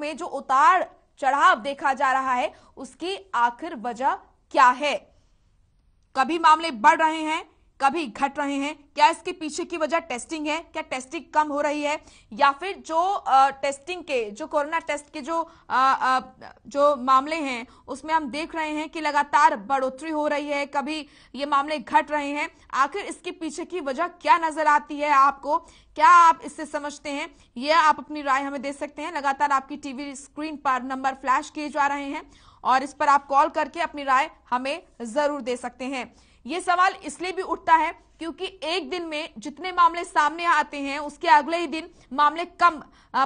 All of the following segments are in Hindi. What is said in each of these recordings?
में जो उतार चढ़ाव देखा जा रहा है, उसकी आखिर वजह क्या है? कभी मामले बढ़ रहे हैं कभी घट रहे हैं? क्या इसके पीछे की वजह टेस्टिंग है? क्या टेस्टिंग कम हो रही है? या फिर जो आ, टेस्टिंग के जो कोरोना टेस्ट के जो आ, आ, जो मामले हैं उसमें हम देख रहे हैं कि लगातार बढ़ोतरी हो रही है कभी ये मामले घट रहे हैं। आखिर इसके पीछे की वजह क्या नज़र आती है आपको? क्या आप इससे समझते हैं? ये आप अपनी राय हमें दे सकते हैं। लगातार आपकी टीवी स्क्रीन पर नंबर फ्लैश किए जा रहे हैं और इस पर आप कॉल करके अपनी राय हमें ज़रूर दे सकते हैं। ये सवाल इसलिए भी उठता है क्योंकि एक दिन में जितने मामले सामने आते हैं, उसके अगले ही दिन मामले कम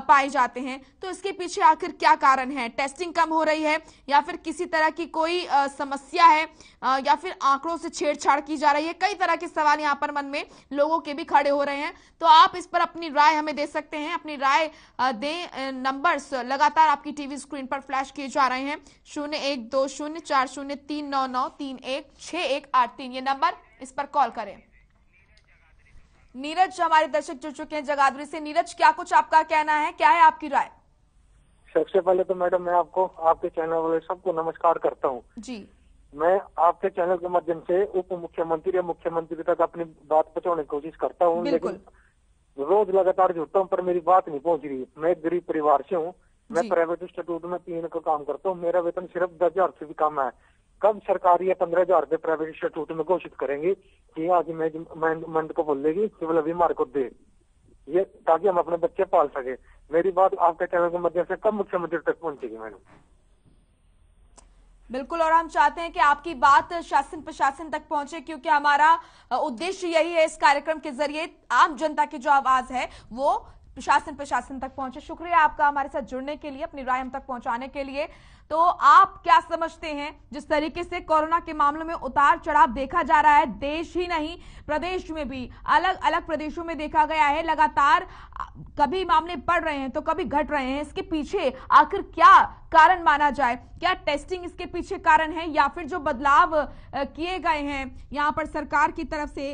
पाए जाते हैं। तो इसके पीछे आखिर क्या कारण है? टेस्टिंग कम हो रही है या फिर किसी तरह की कोई समस्या है? या फिर आंकड़ों से छेड़छाड़ की जा रही है? कई तरह के सवाल यहाँ पर मन में लोगों के भी खड़े हो रहे हैं। तो आप इस पर अपनी राय हमें दे सकते हैं। अपनी राय दें नंबर्स लगातार आपकी टीवी स्क्रीन पर फ्लैश किए जा रहे हैं। शून्य एक दो शून्य चार शून्य तीन नौ नौ तीन एक छह एक आठ तीन। ये नंबर इस पर कॉल करें। नीरज हमारे दर्शक जुड़ चुके हैं जगाधरी से। नीरज क्या कुछ आपका कहना है? क्या है आपकी राय? सबसे पहले तो मैडम मैं आपको आपके चैनल वाले सबको नमस्कार करता हूँ। जी। मैं आपके चैनल के माध्यम से उप मुख्यमंत्री या मुख्यमंत्री तक अपनी बात पहुँचाने की कोशिश करता हूँ लेकिन रोज लगातार जुड़ता हूँ पर मेरी बात नहीं पहुँच रही मैं गरीब परिवार से हूँ। मैं प्राइवेट इंस्टीट्यूट में तीन का काम करता हूँ। मेरा वेतन सिर्फ़ दस हज़ार से भी कम है। कब सरकार ये पंद्रह हज़ार रुपए प्राइवेट इंस्टीट्यूट में घोषित करेंगी कि आज मैनेजमेंट को बोल देगी कि अभी हमारे को दे। ये, ताकि हम अपने बच्चे पाल सके। मेरी बात आपके चैनल के माध्यम से कब मुख्यमंत्री तक पहुंचेगी, मैडम। बिल्कुल, और हम चाहते हैं कि आपकी बात शासन प्रशासन तक पहुँचे, क्योंकि हमारा उद्देश्य यही है इस कार्यक्रम के ज़रिए आम जनता की जो आवाज़ है, वो प्रशासन प्रशासन तक पहुँचे। शुक्रिया आपका हमारे साथ जुड़ने के लिए, अपनी राय हम तक पहुँचाने के लिए। तो आप क्या समझते हैं, जिस तरीके से कोरोना के मामलों में उतार चढ़ाव देखा जा रहा है, देश ही नहीं, प्रदेश में भी अलग अलग प्रदेशों में देखा गया है, लगातार कभी मामले बढ़ रहे हैं तो कभी घट रहे हैं, इसके पीछे आखिर क्या कारण माना जाए? क्या टेस्टिंग इसके पीछे कारण है, या फिर जो बदलाव किए गए हैं, यहाँ पर सरकार की तरफ़ से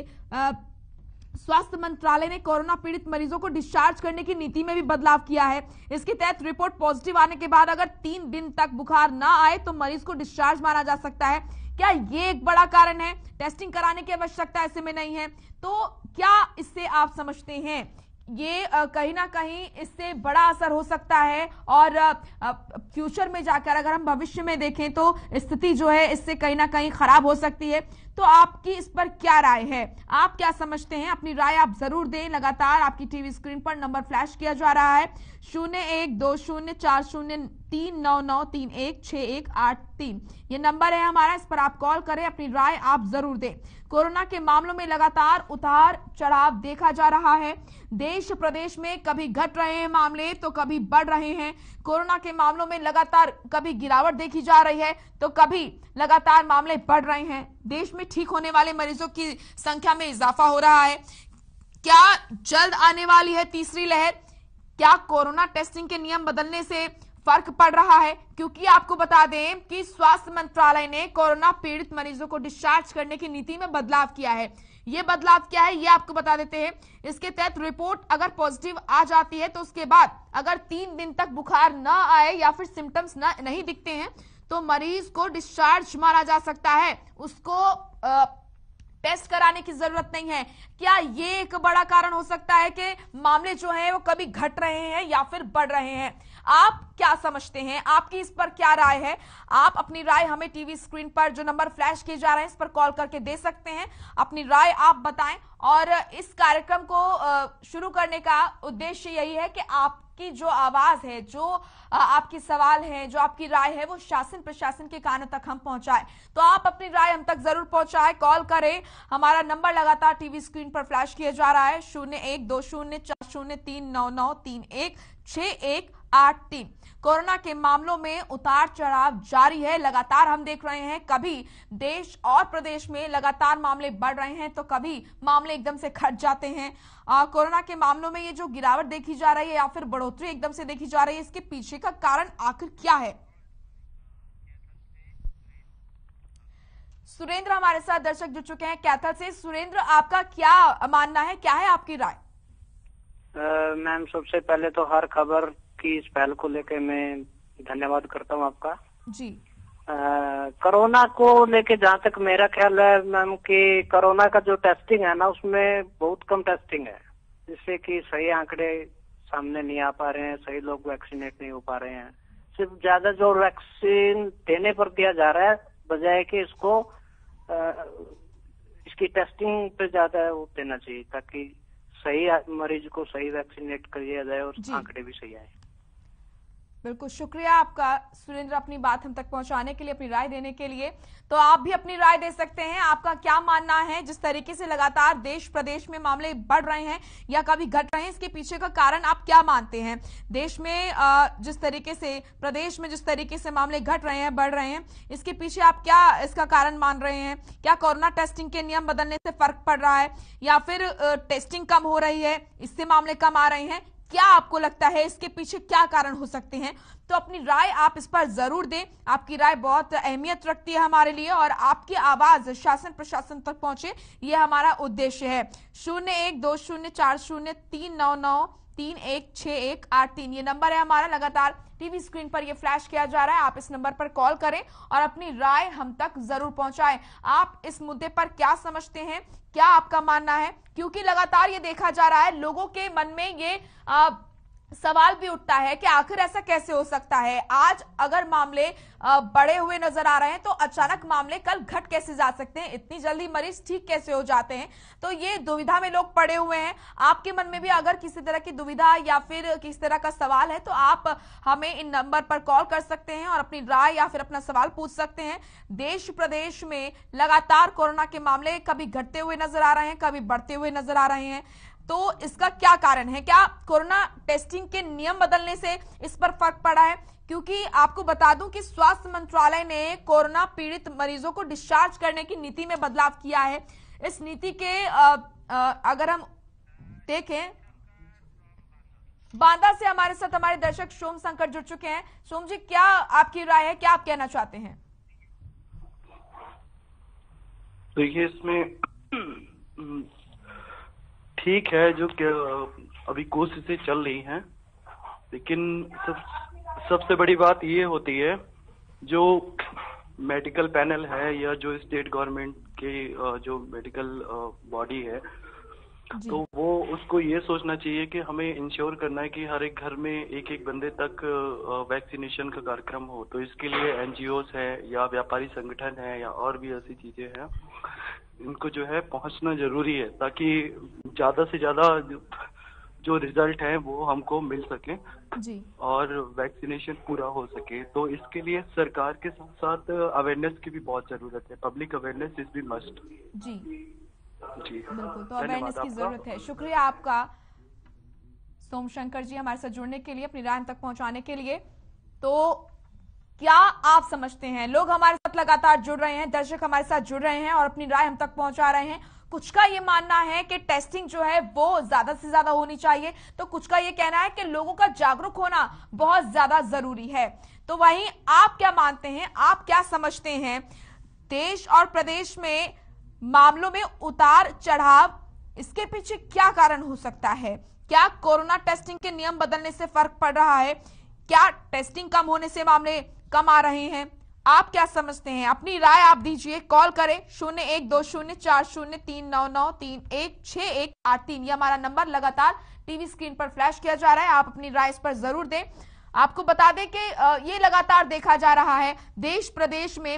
स्वास्थ्य मंत्रालय ने कोरोना पीड़ित मरीजों को डिस्चार्ज करने की नीति में भी बदलाव किया है। इसके तहत रिपोर्ट पॉजिटिव आने के बाद अगर तीन दिन तक बुखार ना आए तो मरीज़ को डिस्चार्ज माना जा सकता है। क्या ये एक बड़ा कारण है? टेस्टिंग कराने की आवश्यकता ऐसे में नहीं है। तो क्या इससे आप समझते हैं? ये कहीं ना कहीं इससे बड़ा असर हो सकता है और फ्यूचर में जाकर अगर हम भविष्य में देखें तो स्थिति जो है इससे कहीं ना कहीं खराब हो सकती है। तो आपकी इस पर क्या राय है? आप क्या समझते हैं? अपनी राय आप ज़रूर दें। लगातार आपकी टीवी स्क्रीन पर नंबर फ्लैश किया जा रहा है। शून्य एक दो शून्य चार शून्य तीन नौ नौ तीन एक छह एक आठ तीन। ये नंबर है हमारा, इस पर आप कॉल करें, अपनी राय आप ज़रूर दें। कोरोना के मामलों में लगातार उतार चढ़ाव देखा जा रहा है। देश प्रदेश में कभी घट रहे हैं मामले तो कभी बढ़ रहे हैं। कोरोना के मामलों में लगातार कभी गिरावट देखी जा रही है तो कभी लगातार मामले बढ़ रहे हैं। देश में ठीक होने वाले मरीजों की संख्या में इजाफा हो रहा है। क्या जल्द आने वाली है तीसरी लहर? क्या कोरोना टेस्टिंग के नियम बदलने से फ़र्क पड़ रहा है? क्योंकि आपको बता दें कि स्वास्थ्य मंत्रालय ने कोरोना पीड़ित मरीजों को डिस्चार्ज करने की नीति में बदलाव किया है। ये बदलाव क्या है ये आपको बता देते हैं। इसके तहत रिपोर्ट अगर पॉजिटिव आ जाती है तो उसके बाद अगर तीन दिन तक बुखार न आए या फिर सिम्टम्स नहीं दिखते हैं तो मरीज़ को डिस्चार्ज मारा जा सकता है। उसको आ, टेस्ट कराने की ज़रूरत नहीं है। क्या ये एक बड़ा कारण हो सकता है कि मामले जो है वो कभी घट रहे हैं या फिर बढ़ रहे हैं? आप क्या समझते हैं? आपकी इस पर क्या राय है? आप अपनी राय हमें टीवी स्क्रीन पर जो नंबर फ्लैश किए जा रहे हैं, इस पर कॉल करके दे सकते हैं। अपनी राय आप बताएँ। और इस कार्यक्रम को शुरू करने का उद्देश्य यही है कि आपकी जो आवाज़ है, जो आपकी सवाल है, जो आपकी राय है, वो शासन प्रशासन के कानों तक हम पहुँचाए। तो आप अपनी राय हम तक ज़रूर पहुँचाए। कॉल करें। हमारा नंबर लगातार टीवी स्क्रीन पर फ्लैश किया जा रहा है। शून्य एक, दो शून्य, चार शून्य, तीन, नौ नौ, तीन, एक छ एक आठ तीन कोरोना के मामलों में उतार चढ़ाव जारी है, लगातार हम देख रहे हैं, कभी देश और प्रदेश में लगातार मामले बढ़ रहे हैं तो कभी मामले एकदम से घट जाते हैं। कोरोना के मामलों में ये जो गिरावट देखी जा रही है या फिर बढ़ोतरी एकदम से देखी जा रही है, इसके पीछे का कारण आखिर क्या है? सुरेंद्र हमारे साथ दर्शक जुड़ चुके हैं कैथल से। सुरेंद्र, आपका क्या मानना है? क्या है आपकी राय? मैम, सबसे पहले तो हर खबर की इस पहल को लेकर मैं धन्यवाद करता हूँ आपका। जी। कोरोना को लेके जहाँ तक मेरा ख्याल है मैम कि कोरोना का जो टेस्टिंग है ना उसमें बहुत कम टेस्टिंग है जिससे कि सही आंकड़े सामने नहीं आ पा रहे हैं सही लोग वैक्सीनेट नहीं हो पा रहे हैं। सिर्फ़ ज़्यादा ज़ोर वैक्सीन देने पर दिया जा रहा है बजाय कि इसको आ, इसकी टेस्टिंग पे ज़्यादा वो देना चाहिए ताकि सही मरीज़ को सही वैक्सीनेट कर किया जाए और आंकड़े भी सही आए। बिल्कुल, शुक्रिया आपका, सुरेंद्र, अपनी बात हम तक पहुँचाने के लिए, अपनी राय देने के लिए। तो आप भी अपनी राय दे सकते हैं, आपका क्या मानना है, जिस तरीके से लगातार देश प्रदेश में मामले बढ़ रहे हैं या कभी घट रहे हैं, इसके पीछे का कारण आप क्या मानते हैं? देश में जिस तरीके से, प्रदेश में जिस तरीके से मामले घट रहे हैं, बढ़ रहे हैं, इसके पीछे आप क्या, इसका कारण मान रहे हैं? क्या कोरोना टेस्टिंग के नियम बदलने से फ़र्क पड़ रहा है? या फिर टेस्टिंग कम हो रही है, इससे मामले कम आ रहे हैं? क्या आपको लगता है इसके पीछे क्या कारण हो सकते हैं? तो अपनी राय आप इस पर ज़रूर दें। आपकी राय बहुत अहमियत रखती है हमारे लिए और आपकी आवाज़ शासन प्रशासन तक पहुँचे ये हमारा उद्देश्य है। शून्य एक दो शून्य चार शून्य तीन नौ नौ तीन एक छ एक आठ तीन, ये नंबर है हमारा लगातार। टीवी स्क्रीन पर यह फ्लैश किया जा रहा है। आप इस नंबर पर कॉल करें और अपनी राय हम तक ज़रूर पहुंचाएँ। आप इस मुद्दे पर क्या समझते हैं? क्या आपका मानना है? क्योंकि लगातार ये देखा जा रहा है लोगों के मन में ये आ, सवाल भी उठता है कि आखिर ऐसा कैसे हो सकता है? आज अगर मामले बड़े हुए नज़र आ रहे हैं तो अचानक मामले कल घट कैसे जा सकते हैं? इतनी जल्दी मरीज़ ठीक कैसे हो जाते हैं? तो ये दुविधा में लोग पड़े हुए हैं। आपके मन में भी अगर किसी तरह की दुविधा या फिर किसी तरह का सवाल है तो आप हमें इन नंबर पर कॉल कर सकते हैं और अपनी राय या फिर अपना सवाल पूछ सकते हैं। देश प्रदेश में लगातार कोरोना के मामले कभी घटते हुए नज़र आ रहे हैं, कभी बढ़ते हुए नज़र आ रहे हैं। तो इसका क्या कारण है? क्या कोरोना टेस्टिंग के नियम बदलने से इस पर फ़र्क पड़ा है? क्योंकि आपको बता दूँ कि स्वास्थ्य मंत्रालय ने कोरोना पीड़ित मरीजों को डिस्चार्ज करने की नीति में बदलाव किया है। इस नीति के आ, आ, अगर हम देखें बांदा से हमारे साथ हमारे दर्शक सोम शंकर जुड़ चुके हैं। सोम जी क्या आपकी राय है? क्या आप कहना चाहते हैं? देखिए इसमें ठीक है जो अभी कोशिशें चल रही हैं लेकिन सब सबसे बड़ी बात ये होती है जो मेडिकल पैनल है या जो स्टेट गवर्नमेंट की जो मेडिकल बॉडी है तो वो उसको ये सोचना चाहिए कि हमें इंश्योर करना है कि हर एक घर में एक एक बंदे तक वैक्सीनेशन का कार्यक्रम हो। तो इसके लिए एनजीओ है या व्यापारी संगठन है या और भी ऐसी चीज़ें हैं इनको जो है पहुँचना ज़रूरी है ताकि ज़्यादा से ज़्यादा जो रिज़ल्ट है वो हमको मिल सके जी। और वैक्सीनेशन पूरा हो सके। तो इसके लिए सरकार के साथ साथ अवेयरनेस की भी बहुत ज़रूरत है। पब्लिक अवेयरनेस इज़ भी मस्ट जी। जी। बिल्कुल तो अवेयरनेस की ज़रूरत है। शुक्रिया आपका। सोमशंकर जी हमारे साथ जुड़ने के लिए अपनी राय तक पहुँचाने के लिए। तो क्या आप समझते हैं? लोग हमारे साथ लगातार जुड़ रहे हैं, दर्शक हमारे साथ जुड़ रहे हैं और अपनी राय हम तक पहुँचा रहे हैं। कुछ का ये मानना है कि टेस्टिंग जो है वो ज़्यादा से ज़्यादा होनी चाहिए। तो कुछ का ये कहना है कि लोगों का जागरूक होना बहुत ज़्यादा ज़रूरी है। तो वहीं आप क्या मानते हैं? आप क्या समझते हैं? देश और प्रदेश में मामलों में उतार चढ़ाव, इसके पीछे क्या कारण हो सकता है? क्या कोरोना टेस्टिंग के नियम बदलने से फ़र्क पड़ रहा है? क्या टेस्टिंग कम होने से मामले कम आ रहे हैं। आप क्या समझते हैं? अपनी राय आप दीजिए। कॉल करें शून्य एक दो शून्य चार शून्य तीन नौ नौ तीन एक छह एक आठ तीन। ये हमारा नंबर लगातार टीवी स्क्रीन पर फ्लैश किया जा रहा है। आप अपनी राय इस पर ज़रूर दें। आपको बता दें कि ये लगातार देखा जा रहा है। देश प्रदेश में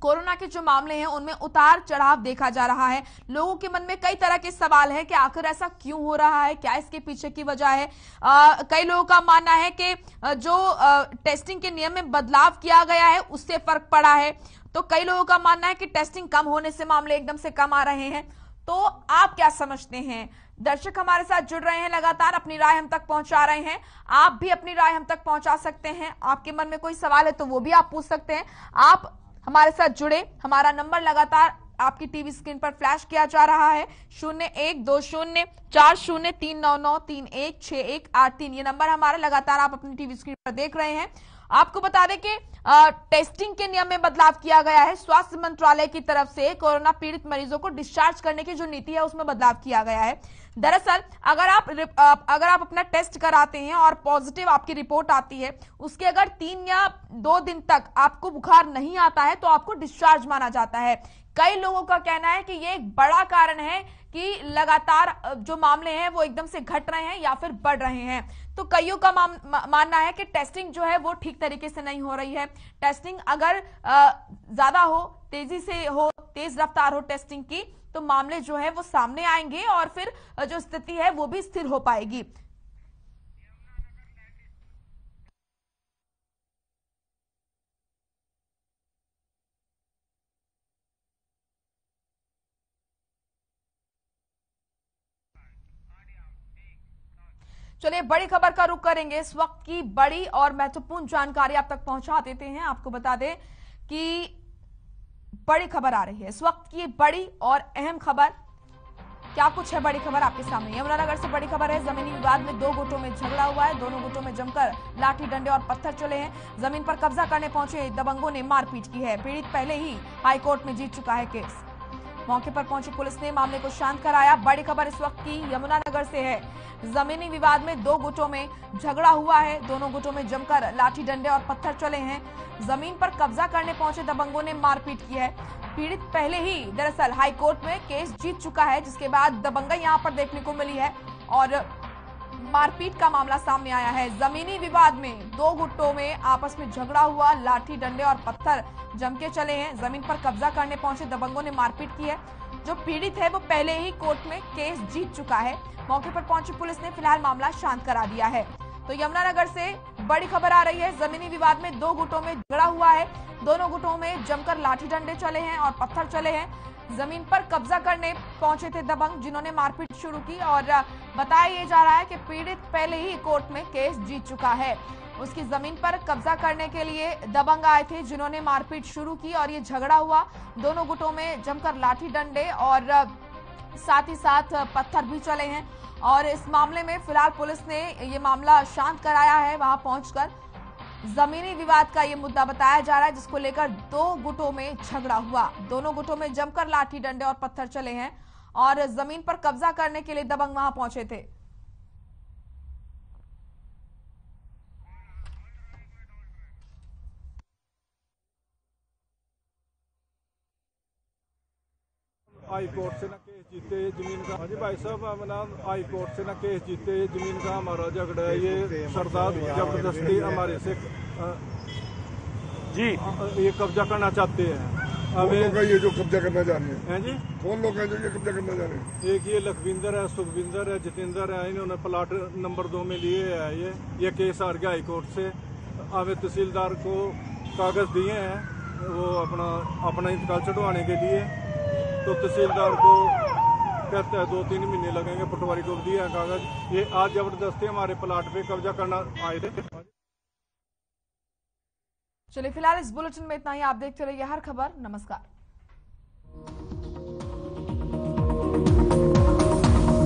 कोरोना के जो मामले हैं उनमें उतार चढ़ाव देखा जा रहा है। लोगों के मन में कई तरह के सवाल है कि आखिर ऐसा क्यों हो रहा है क्या इसके पीछे की वजह है? आ, कई लोगों का मानना है कि जो आ, टेस्टिंग के नियम में बदलाव किया गया है उससे फ़र्क पड़ा है। तो कई लोगों का मानना है कि टेस्टिंग कम होने से मामले एकदम से कम आ रहे हैं। तो आप क्या समझते हैं? दर्शक हमारे साथ जुड़ रहे हैं लगातार अपनी राय हम तक पहुँचा रहे हैं। आप भी अपनी राय हम तक पहुँचा सकते हैं। आपके मन में कोई सवाल है तो वो भी आप पूछ सकते हैं। आप हमारे साथ जुड़े। हमारा नंबर लगातार आपकी टीवी स्क्रीन पर फ्लैश किया जा रहा है। शून्य एक, दो शून्य, चार शून्य, तीन नौ नौ, तीन एक, छह एक, आठ तीन। ये नंबर हमारा लगातार आप अपनी टीवी स्क्रीन पर देख रहे हैं। आपको बता दें कि टेस्टिंग के नियम में बदलाव किया गया है। स्वास्थ्य मंत्रालय की तरफ़ से कोरोना पीड़ित मरीजों को डिस्चार्ज करने की जो नीति है, उसमें बदलाव किया गया है। दरअसल, अगर आप अगर आप अपना टेस्ट कराते हैं और पॉजिटिव आपकी रिपोर्ट आती है, उसके अगर तीन या दो दिन तक आपको बुखार नहीं आता है तो आपको डिस्चार्ज माना जाता है। कई लोगों का कहना है कि ये एक बड़ा कारण है कि लगातार जो मामले हैं, वो एकदम से घट रहे हैं या फिर बढ़ रहे हैं। तो कईयों का मानना है कि टेस्टिंग जो है, वो ठीक तरीके से नहीं हो रही है। टेस्टिंग अगर ज़्यादा हो, तेज़ी से हो, तेज रफ्तार हो टेस्टिंग की तो मामले जो है वो सामने आएँगे और फिर जो स्थिति है वो भी स्थिर हो पाएगी। चलिए, बड़ी खबर का रुख करेंगे। इस वक्त की बड़ी और महत्वपूर्ण जानकारी आप तक पहुँचा देते हैं। आपको बता दें कि बड़ी खबर आ रही है। इस वक्त की बड़ी और अहम खबर, क्या कुछ है बड़ी खबर आपके सामने? यमुनानगर से बड़ी खबर है, जमीनी विवाद में दो गुटों में झगड़ा हुआ है। दोनों गुटों में जमकर लाठी डंडे और पत्थर चले हैं। ज़मीन पर कब्जा करने पहुँचे दबंगों ने मारपीट की है। पीड़ित पहले ही हाईकोर्ट में जीत चुका है केस। मौके पर पहुँची पुलिस ने मामले को शांत कराया। बड़ी खबर इस वक्त की यमुनानगर से है। जमीनी विवाद में दो गुटों में झगड़ा हुआ है। दोनों गुटों में जमकर लाठी डंडे और पत्थर चले हैं। ज़मीन पर कब्जा करने पहुँचे दबंगों ने मारपीट की है। पीड़ित पहले ही दरअसल हाईकोर्ट में केस जीत चुका है, जिसके बाद दबंगा यहाँ पर देखने को मिली है। और मारपीट का मामला सामने आया है। जमीनी विवाद में दो गुट्टों में आपस में झगड़ा हुआ, लाठी डंडे और पत्थर जम के चले हैं। ज़मीन पर कब्जा करने पहुँचे दबंगों ने मारपीट की है। जो पीड़ित है वो पहले ही कोर्ट में केस जीत चुका है। मौके पर पहुँची पुलिस ने फ़िलहाल मामला शांत करा दिया है। तो यमुनानगर से बड़ी खबर आ रही है, जमीनी विवाद में दो गुटों में झगड़ा हुआ है। दोनों गुटों में जमकर लाठी डंडे चले हैं और पत्थर चले हैं। ज़मीन पर कब्जा करने पहुँचे थे दबंग, जिन्होंने मारपीट शुरू की और बताया ये जा रहा है कि पीड़ित पहले ही कोर्ट में केस जीत चुका है। उसकी ज़मीन पर कब्जा करने के लिए दबंग आए थे, जिन्होंने मारपीट शुरू की और ये झगड़ा हुआ। दोनों गुटों में जमकर लाठी डंडे और साथ ही साथ पत्थर भी चले हैं। और इस मामले में फ़िलहाल पुलिस ने ये मामला शांत कराया है वहाँ पहुंचकर। जमीनी विवाद का यह मुद्दा बताया जा रहा है, जिसको लेकर दो गुटों में झगड़ा हुआ। दोनों गुटों में जमकर लाठी डंडे और पत्थर चले हैं और ज़मीन पर कब्जा करने के लिए दबंग वहाँ पहुँचे थे। हाई कोर्ट से ना केस जीते ज़मीन का हाँ जी भाई साहब हाई कोर्ट से ना केस जीते ज़मीन का हमारा झगड़ा है ये सरदार ज़बरदस्ती हमारे से जी ये कब्जा करना चाहते हैं ये जो कब्जा करना हैं जी कौन लोग हैं जो ये कब्जा करना हैं एक ये लखविंदर है सुखविंदर है जितेंद्र है इन्होंने प्लाट नंबर दो में लिए है ये ये केस आ गया हाईकोर्ट से हमें तहसीलदार को कागज़ दिए हैं वो अपना अपना इंतकाल चढ़वाने के लिए तो तहसीलदार को कहते हैं, दो तीन महीने लगेंगे, पटवारी को दिया कागज़। ये आज ज़बरदस्ती हमारे प्लाट पे कब्जा करना आए थे। चलिए, फ़िलहाल इस बुलेटिन में इतना ही। आप देखते रहिए हर खबर। नमस्कार।